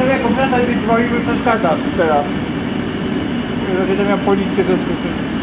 Człowieku, przestań mi dzwonić, bo przeszkadzasz teraz. Zawiadamiam policję w związku z tym.